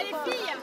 Alecía.